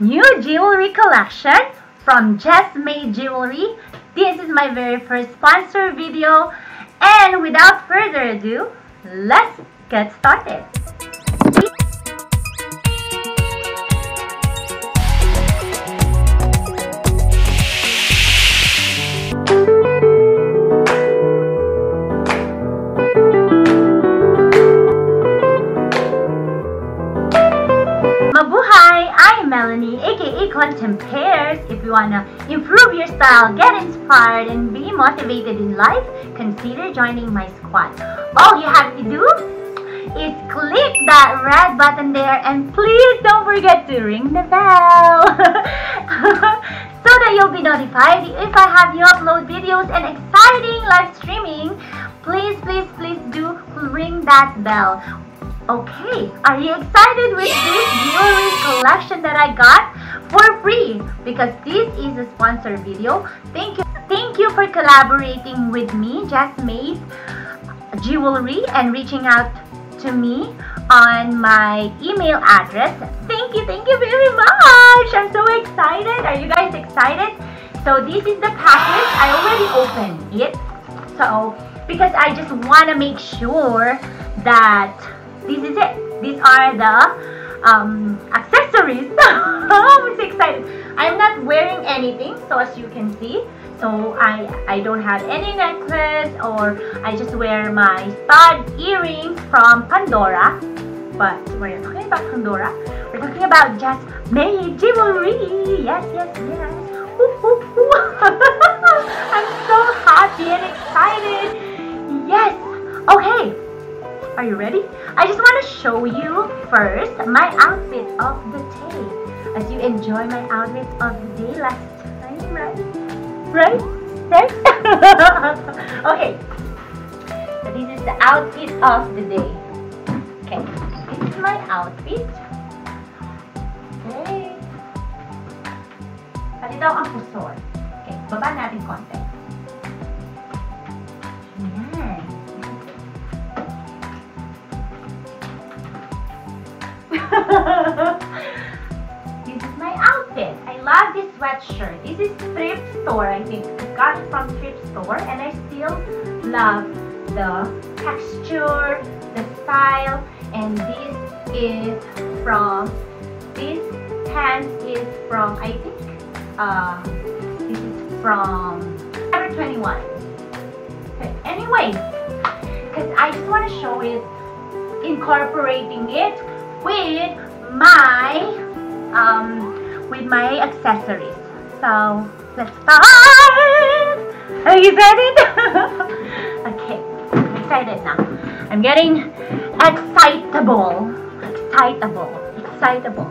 new jewelry collection from Jess Made Jewelry. This is my very first sponsor video. And without further ado, let's get started. Melanie, aka Contempairs. If you wanna improve your style, get inspired, and be motivated in life, consider joining my squad. All you have to do is click that red button there and please don't forget to ring the bell so that you'll be notified if I have new upload videos and exciting live streaming. Please, please, please do ring that bell. Okay, are you excited with this jewelry collection that I got for free? Because this is a sponsored video. Thank you. Thank you for collaborating with me, Jess Made Jewelry and reaching out to me on my email address. Thank you, thank you very much. I'm so excited. Are you guys excited? So this is the package. I already opened it. So because I just want to make sure that this is it. These are the um, accessories. I'm so excited. I'm not wearing anything, so as you can see. So I, I don't have any necklace or I just wear my stud earrings from Pandora. But we're talking about Pandora. We're talking about Jess Made jewelry. Yes, yes, yes. I'm so happy and excited. Yes. Okay. Are you ready? I just want to show you first my outfit of the day. As you enjoy my outfit of the day last time, right? Right? Right? okay. So this is the outfit of the day. Okay. This is my outfit. Okay. Palito ang pusor. Okay. Baba natin konti. this is my outfit. I love this sweatshirt. This is thrift store, I think. I got it from thrift store and I still love the texture, the style, and this is from, this pants is from, I think, uh, this is from Forever 21. Okay, anyway, because I just want to show it, incorporating it with my um with my accessories. So let's start. Are you ready? okay, I'm excited now. I'm getting excitable, excitable, excitable.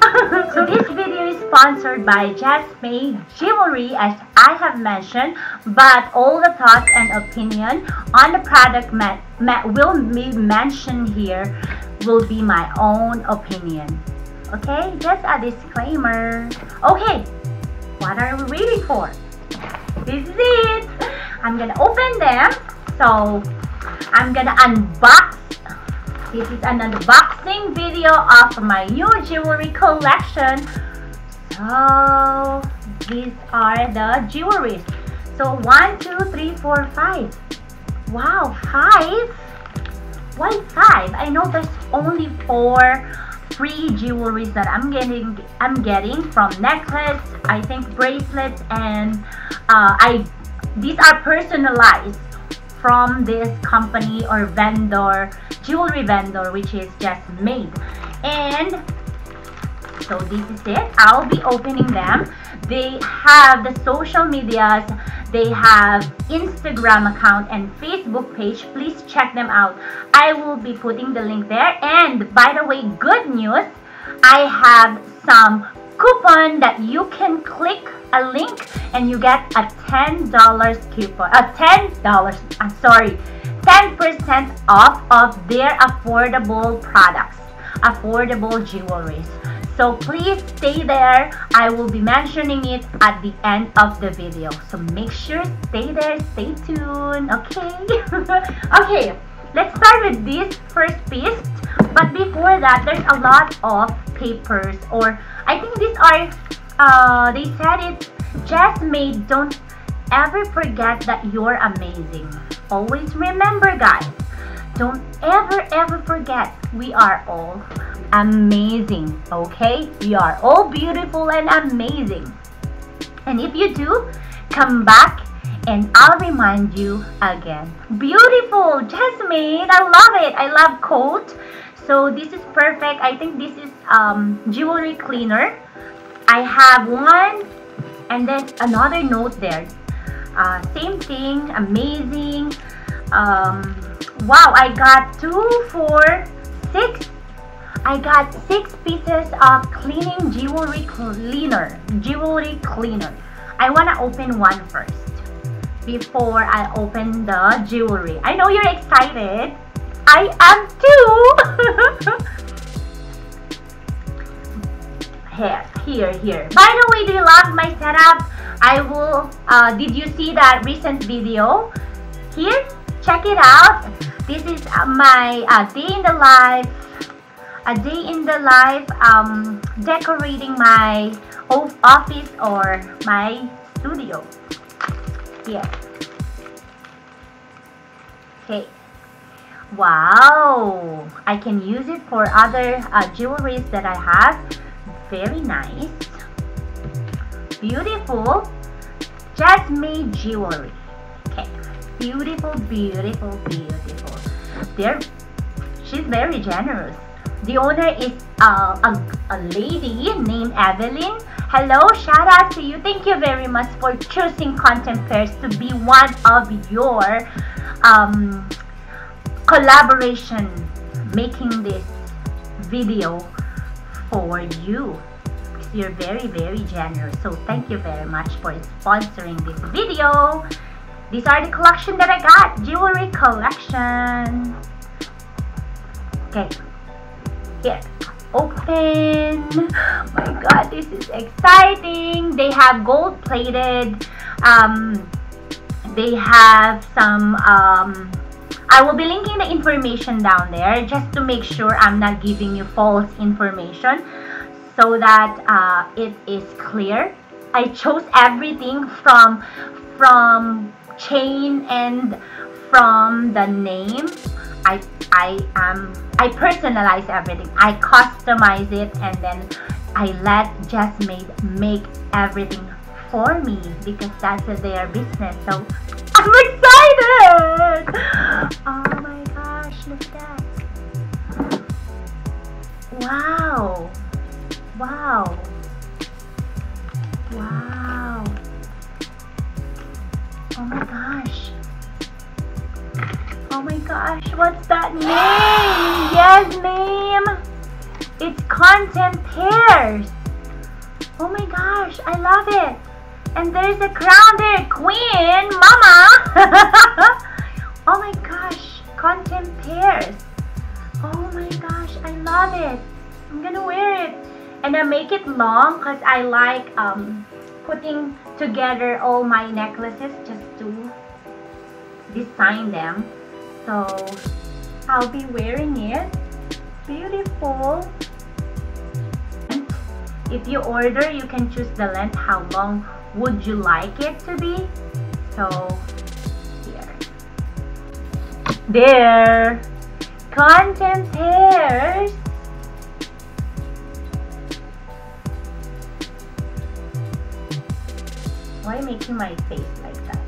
so this video is sponsored by Jess Made Jewelry as I have mentioned, but all the thoughts and opinion on the product will be mentioned here will be my own opinion. Okay, just a disclaimer. Okay, what are we waiting for? This is it. I'm gonna open them. So, I'm gonna unbox. This is an unboxing video of my new jewelry collection. So, these are the jewelries. So, one, two, three, four, five. Wow, five? Why five? I know there's only four free jewelries that I'm getting I'm getting from necklace, I think bracelets and uh, I these are personalized from this company or vendor, jewelry vendor which is Jess Made. And so this is it. I'll be opening them. They have the social medias they have Instagram account and Facebook page. Please check them out. I will be putting the link there. And by the way, good news, I have some coupon that you can click a link and you get a $10 coupon. A $10, I'm sorry, 10% off of their affordable products, affordable jewelries. So please stay there. I will be mentioning it at the end of the video. So make sure stay there, stay tuned, okay? okay, let's start with this first piece. But before that, there's a lot of papers or I think these are, uh, they said it, Jess Made. Don't ever forget that you're amazing. Always remember, guys. Don't ever, ever forget we are all amazing. Okay? We are all beautiful and amazing. And if you do, come back and I'll remind you again. Beautiful, Jasmine. I love it. I love coat. So this is perfect. I think this is um, jewelry cleaner. I have one and then another note there. Uh, same thing, amazing. Um, wow, I got two, four, six. I got six pieces of cleaning jewelry cleaner. Jewelry cleaner. I want to open one first before I open the jewelry. I know you're excited. I am too. here, here, here. By the way, do you love my setup? I will, uh, did you see that recent video? Here, check it out. This is my uh, day in the life, a day in the life um, decorating my office or my studio here. Okay. Wow! I can use it for other uh, jewelries that I have. Very nice. Beautiful. Jasmine jewelry. Beautiful, beautiful, beautiful. There, she's very generous. The owner is uh, a, a lady named Evelyn Hello, shout out to you. Thank you very much for choosing Contempairs to be one of your um, collaboration making this video for you. You're very, very generous. So thank you very much for sponsoring this video. These are the collection that I got. Jewelry collection. Okay. Here open oh my god this is exciting they have gold plated um, they have some um, I will be linking the information down there just to make sure I'm not giving you false information so that uh, it is clear I chose everything from from chain and from the name I I am I personalize everything. I customize it and then I let Jasmine make everything for me because that's their business. So I'm excited! And there's a crown there, Queen, Mama. oh my gosh, Contempairs. Oh my gosh, I love it. I'm gonna wear it. And I make it long because I like um, putting together all my necklaces just to design them so I'll be wearing it beautiful if you order you can choose the length how long would you like it to be? So here. There. Contempairs. Why making my face like that?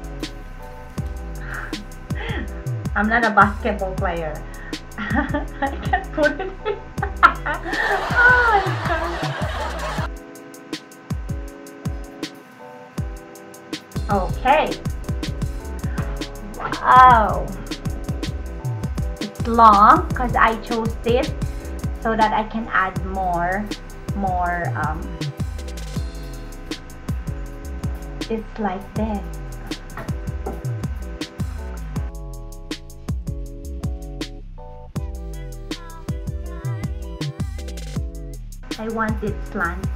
I'm not a basketball player. I can't put it in. oh, okay. Wow. It's long because I chose this so that I can add more, more, um, it's like this. I want it slant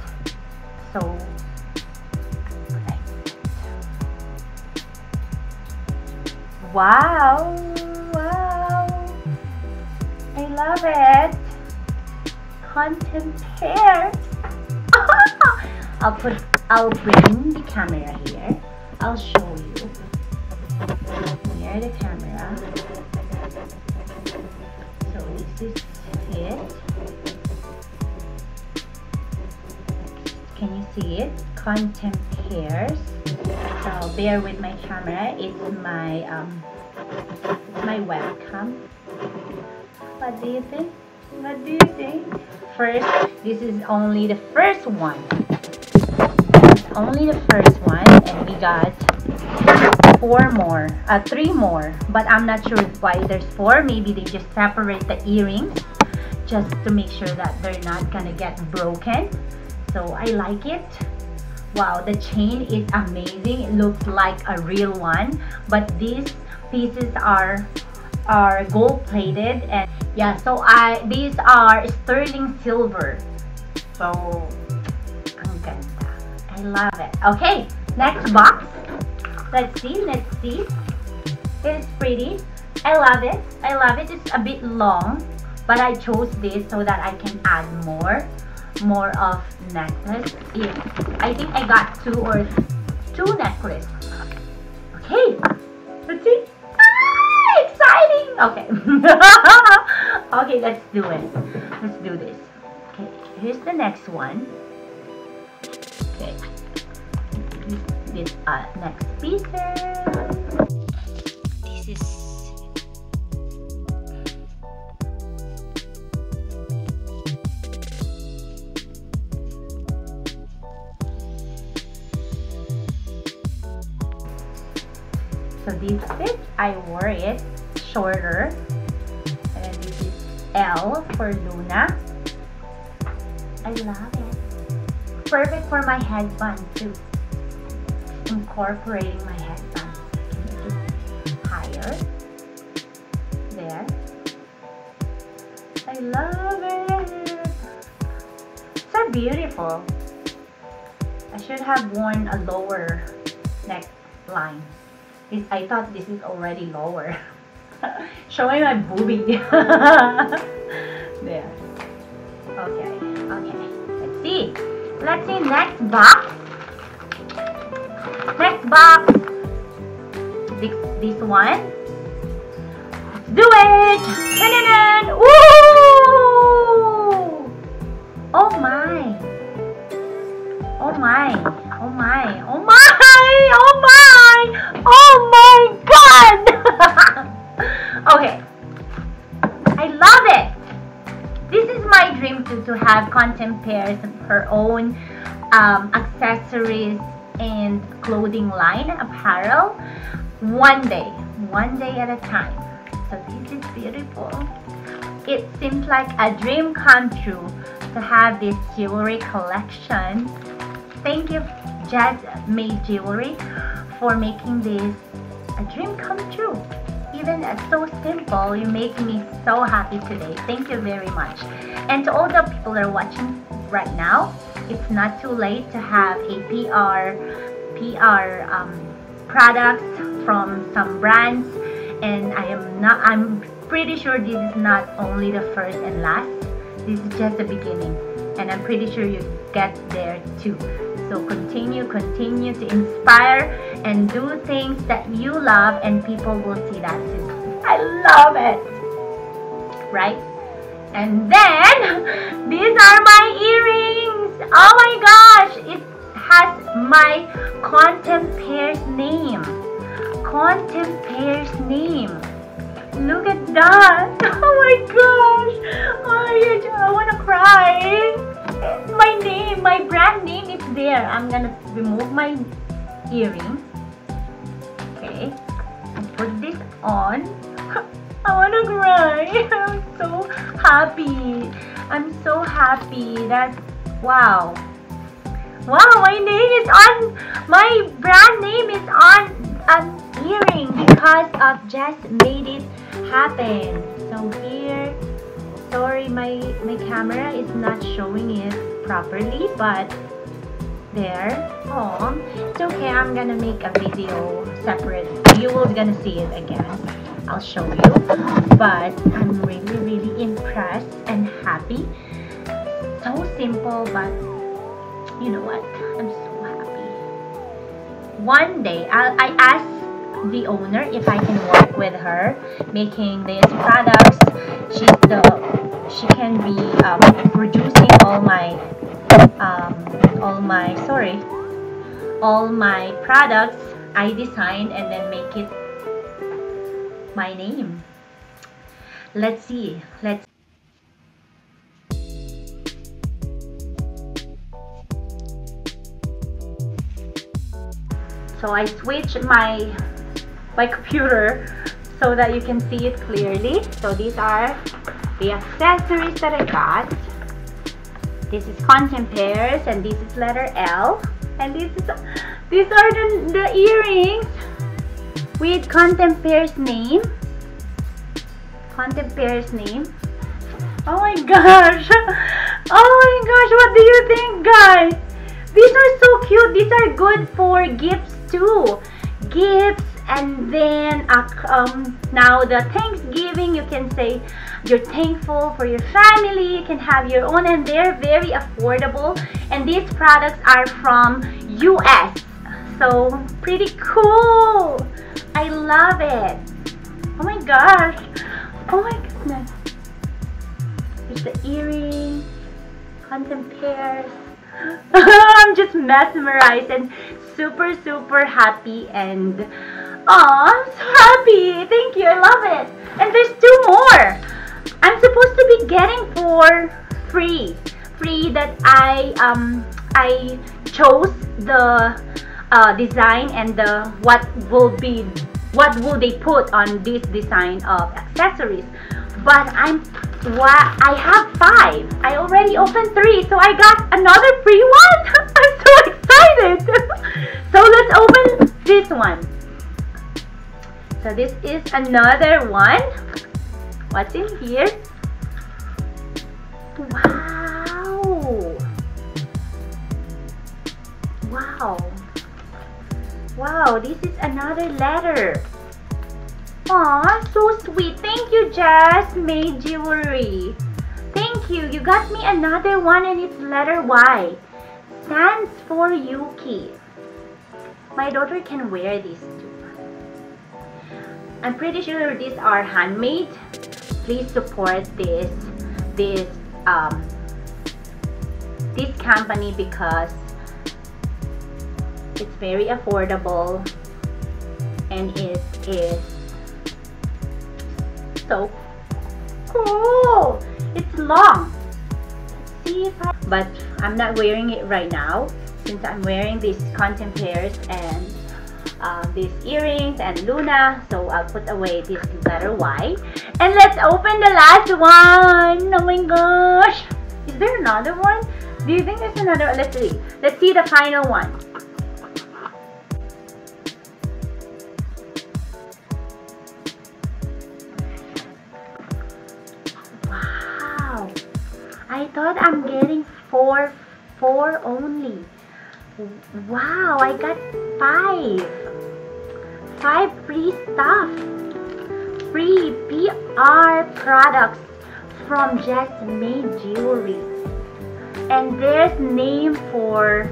so wow wow I love it content pairs I'll put, I'll bring the camera here. I'll show you. Here the camera. Can you see it? Content hairs. So bear with my camera. It's my um, my webcam. What do you think? What do you think? First, this is only the first one. Only the first one, and we got four more, uh, three more. But I'm not sure why there's four. Maybe they just separate the earrings just to make sure that they're not gonna get broken. So I like it. Wow, the chain is amazing. It looks like a real one, but these pieces are are gold plated and yeah so i these are sterling silver. So i love it. Okay next box. Let's see let's see. It's pretty. I love it. I love it. It's a bit long but i chose this so that i can add more more of necklace yeah i think i got two or two necklace okay let's see exciting! Okay. okay, let's do it. Let's do this. Okay, here's the next one. Okay. This uh, next pieces. This is So this fit, I wore it shorter. And this is L for Luna. I love it. Perfect for my headband too. Incorporating my headband. Higher. There. I love it. So beautiful. I should have worn a lower neckline. I thought this is already lower. Showing my boobie. there. Okay, okay. Let's see. Let's see next box. Next box. This, this one. Let's do it! Ta-da-da! Woo! Oh my! Oh my! Oh my! Oh my! Oh my! Oh my god! okay. I love it! This is my dream to, to have Contempairs of her own um, accessories and clothing line, apparel, one day, one day at a time. So this is beautiful. It seems like a dream come true to have this jewelry collection. Thank you, Jess Made Jewelry, for making this a dream come true. Even so simple, you make me so happy today. Thank you very much. And to all the people that are watching right now, it's not too late to have a PR, PR um, products from some brands. And I am not, I'm pretty sure this is not only the first and last. This is just the beginning. And I'm pretty sure you get there too. So continue, continue to inspire and do things that you love and people will see that too. I love it. Right? And then, these are my earrings. Oh my gosh. It has my Contempairs name. Contempairs name. Look at that. Oh my gosh. Oh, I want to cry my name, my brand name is there. I'm gonna remove my earring. On. I wanna cry. I'm so happy. I'm so happy that wow. Wow, my name is on my brand name is on an earring because of Jess Made it happen. So here sorry my my camera is not showing it properly but there oh it's okay i'm gonna make a video separate you will gonna see it again i'll show you but i'm really really impressed and happy so simple but you know what? I'm so happy. One day, I'll, I asked the owner if I can work with her making these products. She's the she can be um, producing all my um, all my sorry all my products I design and then make it my name. Let's see. Let's So I switch my my computer so that you can see it clearly. So these are the accessories that I got. This is Contempairs and this is letter L. And this is these are the, the earrings with Contempairs name. Contempairs name. Oh my gosh! Oh my gosh, what do you think guys? These are so cute. These are good for gifts too. Gifts and then uh, um, now the Thanksgiving you can say you're thankful for your family you can have your own and they're very affordable. And these products are from US so pretty cool. I love it. Oh my gosh. Oh my goodness. There's the earrings content pairs. I'm just mesmerized and super super happy and Aw, I'm so happy. Thank you. I love it. And there's two more. I'm supposed to be getting for free. Free that I um I chose the uh, design and the what will be what will they put on this design of accessories. But I'm what I have five. I already opened three, so I got another free one. I'm so excited. so let's open this one. So this is another one. What's in here? Wow! Wow! Wow, this is another letter. Aw, so sweet. Thank you, Jess Made Jewelry. Thank you. You got me another one and it's letter Y. Stands for Yuki. My daughter can wear this too. I'm pretty sure these are handmade. Please support this this um, this company because it's very affordable and it is so cool. It's long. I, but I'm not wearing it right now since I'm wearing these Contempairs and uh, these earrings and Luna. So I'll put away this letter Y. And let's open the last one. Oh my gosh. Is there another one? Do you think there's another? Let's see. Let's see the final one. Wow. I thought I'm getting four, four only. Wow, I got five five free stuff. Free PR products from Jess Made Jewelry. And there's name for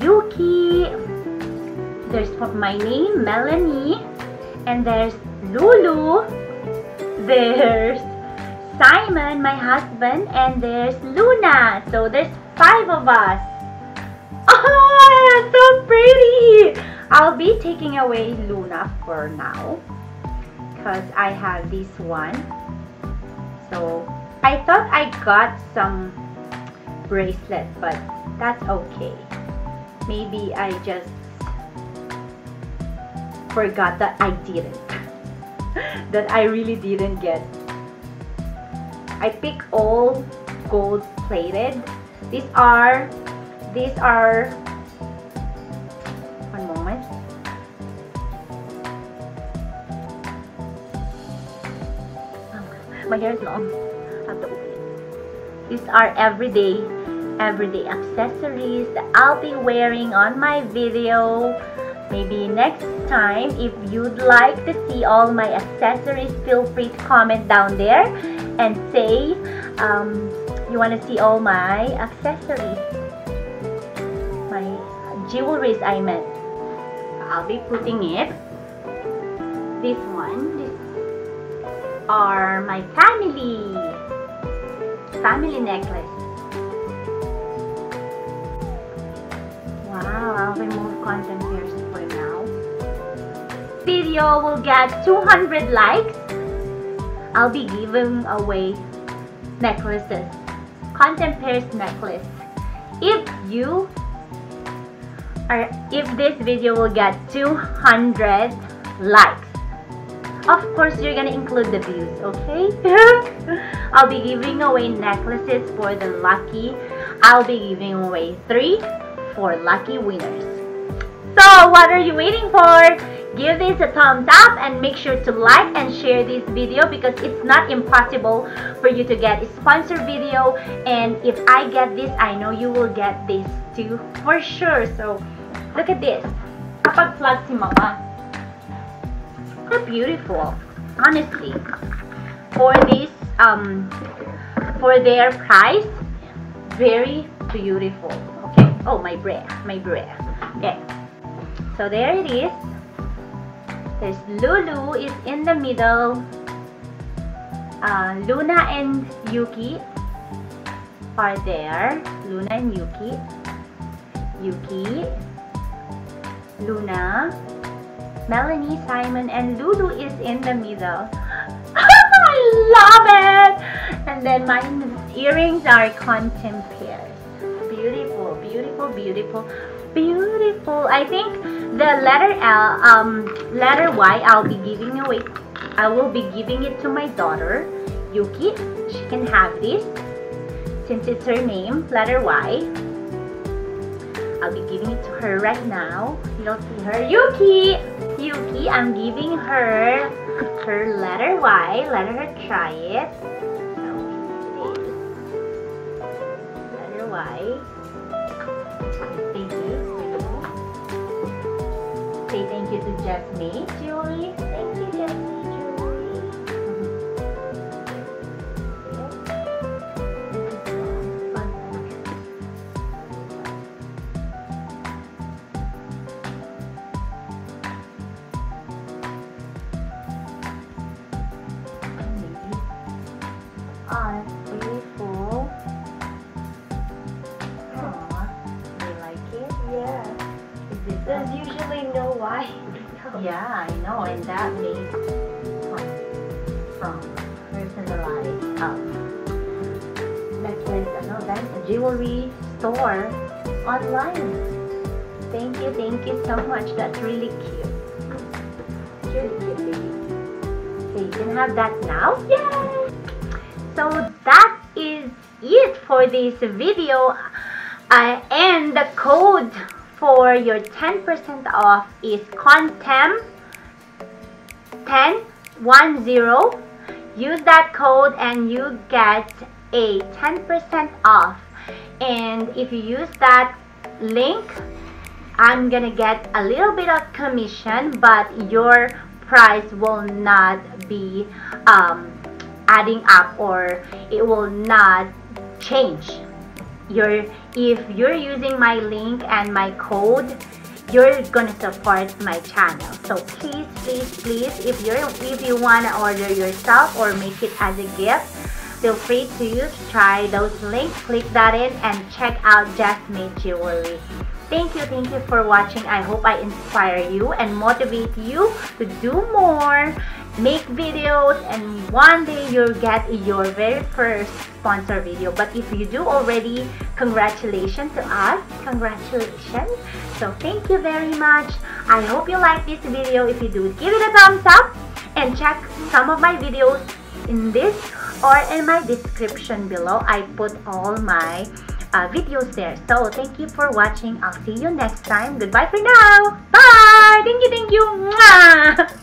Yuki. There's my name, Melanie. And there's Lulu. There's Simon, my husband. And there's Luna. So there's five of us. Oh, so pretty! I'll be taking away Luna for now because I have this one. So I thought I got some bracelet, but that's okay. Maybe I just forgot that I didn't. that I really didn't get. I pick all gold plated. These are these are my hair is long. I have to open it. These are everyday, everyday accessories that I'll be wearing on my video. Maybe next time, if you'd like to see all my accessories, feel free to comment down there and say um, you want to see all my accessories. my jewelries I meant. I'll be putting it. This one, are my family. Family necklace. Wow, I'll remove content here for now. Video will get 200 likes. I'll be giving away necklaces. Contempairs necklace. If you or if this video will get 200 likes. Of course, you're gonna include the views, okay? I'll be giving away necklaces for the lucky. I'll be giving away three for lucky winners. So, what are you waiting for? Give this a thumbs up and make sure to like and share this video because it's not impossible for you to get a sponsored video and if I get this, I know you will get this too for sure. So, look at this. Kapag flag si mama, they're beautiful, honestly. For this, um, for their price, very beautiful. Okay. Oh, my breath, my breath. Okay. So there it is. There's Lulu is in the middle. Uh, Luna and Yuki are there. Luna and Yuki. Yuki. Luna. Melanie, Simon, and Lulu is in the middle. I love it! And then my earrings are Contempairs. Beautiful, beautiful, beautiful, beautiful. I think the letter L, um, letter Y, I'll be giving away. I will be giving it to my daughter, Yuki. She can have this since it's her name, letter Y. I'll be giving it to her right now. You don't see her. Yuki! Yuki, I'm giving her her letter Y. Let her try it. Letter Y. Thank you. Say thank you to Jasmine Julie. Thank you, from personalized um, necklace, ano, that's a jewelry store online. Thank you, thank you so much. That's really cute. Really cute, baby. So you can have that now. Yay! So that is it for this video. Uh, and the code for your 10% off is contem 1010 use that code and you get a 10% off. And if you use that link I'm gonna get a little bit of commission but your price will not be um, adding up or it will not change. Your if you're using my link and my code you're gonna support my channel. So please please please if you're if you want to order yourself or make it as a gift feel free to use try those links click that in and check out Jasmine Jewelry thank you thank you for watching. I hope I inspire you and motivate you to do more make videos and one day you'll get your very first sponsor video. But if you do already congratulations to us. Congratulations. So thank you very much. I hope you like this video. If you do give it a thumbs up and check some of my videos in this or in my description below. I put all my uh, videos there. So thank you for watching. I'll see you next time. Goodbye for now. Bye. Thank you thank you. Mwah!